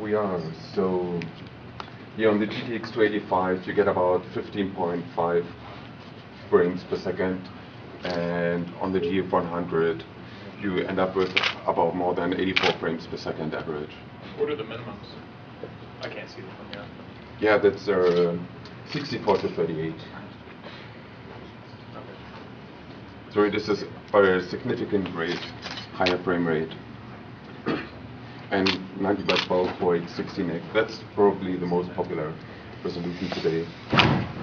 we are. So here on the GTX 285, you get about 15.5 frames per second, and on the GF 100, you end up with about more than 84 frames per second average. What are the minimums? I can't see them from here. Yeah, that's uh, 64 to 38. Okay. So it is a significant rate, higher frame rate. And 90 by 12 for 16 That's probably the most popular resolution today.